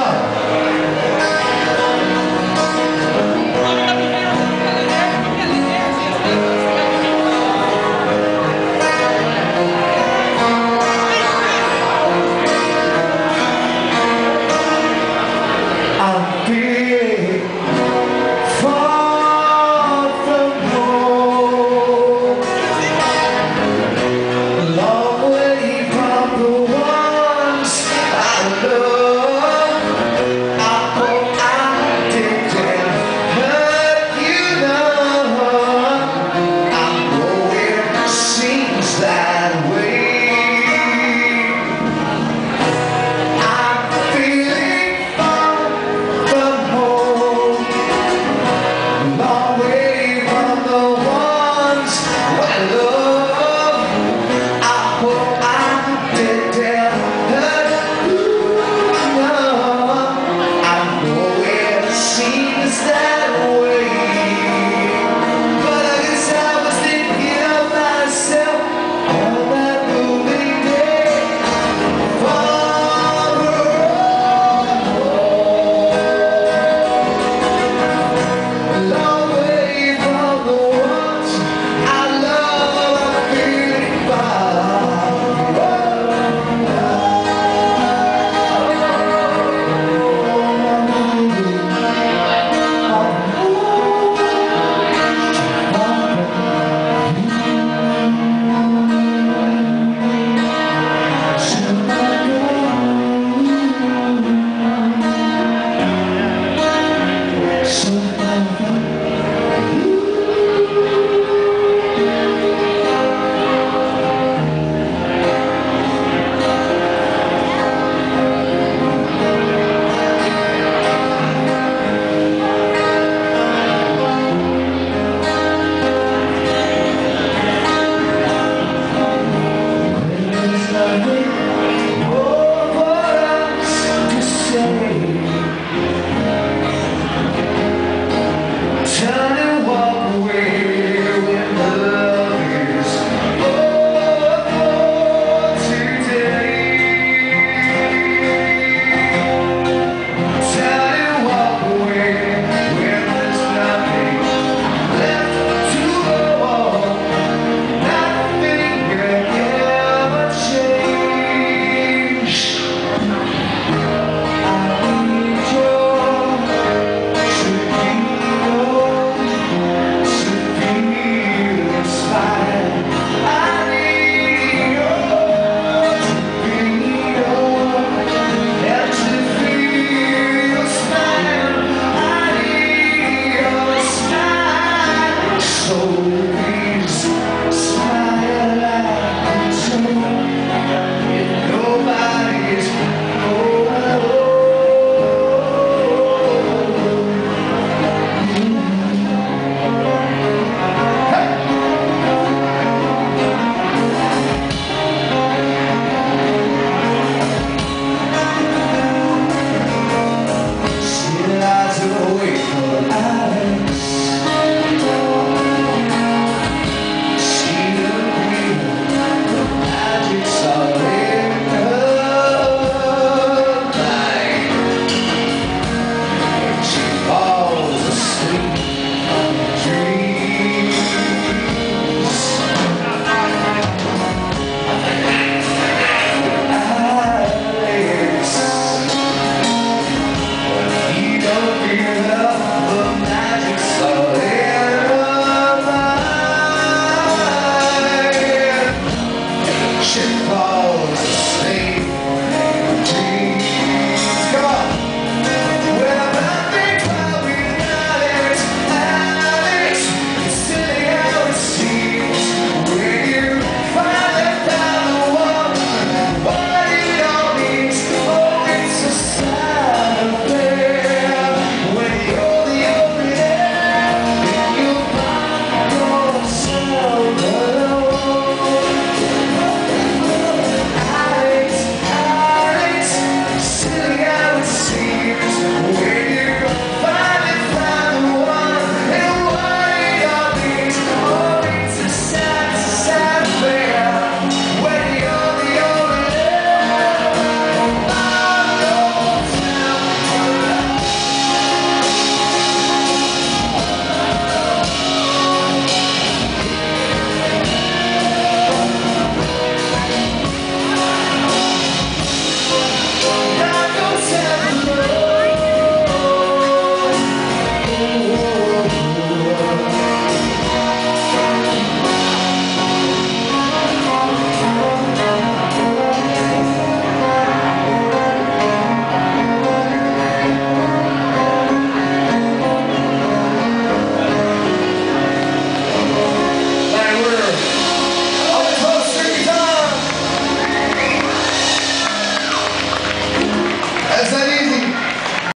자, Hello.